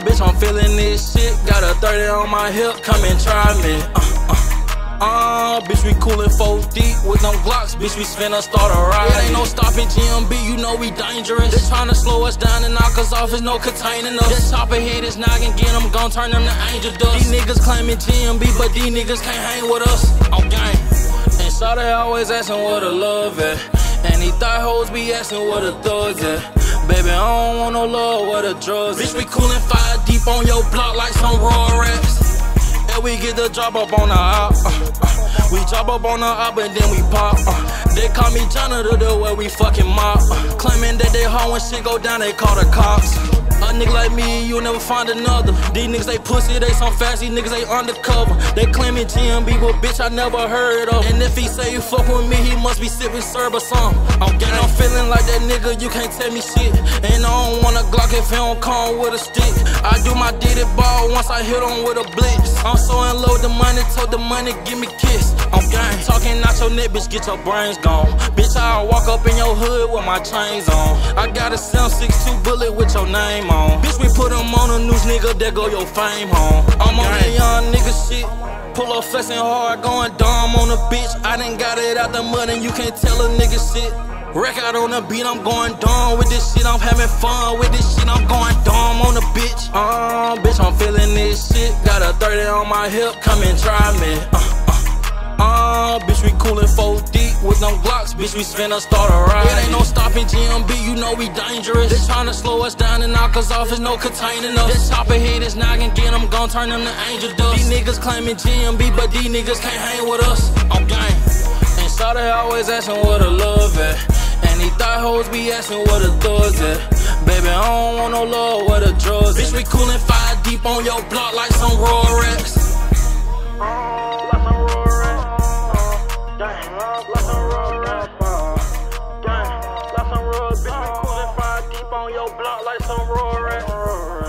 bitch, I'm feeling this shit. Got a 30 on my hip, come and try me. Uh, bitch, we coolin' four deep with them Glocks. Bitch, we finna start a riot. It ain't no stopping GMB, you know we dangerous. They tryna slow us down and knock us off, there's no containing us. Just chop hit his noggin, get them gon' turn them to angel dust. These niggas claimin' GMB, but these niggas can't hang with us. On game. And Shawty always askin' where the love at. And these thigh hoes be askin' where the thugs at. Baby, I don't want no love, where the drugs Bitch, we coolin' five deep on your block like some Rugrats And we get the drop up on the op. Uh, we drop up on the op and then we pop. Uh, they call me janitor the way we fucking mop. Uh, claiming that they home when shit go down, they call the cops. A nigga like me, you'll never find another. These niggas, they pussy, they some fast, these niggas, they undercover. They claiming GMB, but bitch, I never heard of. And if he say you fuck with me, he must be sipping serve or something. I'm getting, I'm feeling like that nigga, you can't tell me shit. And I don't want a Glock if he don't come with a stick. I do my diddy ball once I hit on with a blitz. I'm so with the money, told the money, give me kiss. I'm gang. Talking out your neck, bitch, get your brains gone. Bitch, I'll walk up in your hood with my chains on. I got a 762 bullet with your name on. Bitch, we put them on the news, nigga, there go your fame home. I'm on that young nigga shit. Pull up flexing hard, going dumb on the bitch. I done got it out the mud and you can't tell a nigga shit. Wreck out on the beat, I'm going dumb with this shit. I'm having fun with this shit. I'm going dumb on the bitch. Uh, bitch, I'm feeling 30 on my hip, come and try me. Uh. Uh, bitch, we coolin' four deep with them Glocks. Bitch, we finna start a riot. It ain't no stopping GMB, you know we dangerous. They tryna slow us down and knock us off, there's no containing us. This chopper hit is noggin, get them gon' turn them to angel dust. These niggas claiming GMB, but these niggas can't hang with us. On game. And Shawty always asking where the love at. And these thigh hoes be asking where the thugs at. Baby, I don't want no love, where the drugs Bitch, we coolin' five deep on your block like some Rugrats. on your block like some roar.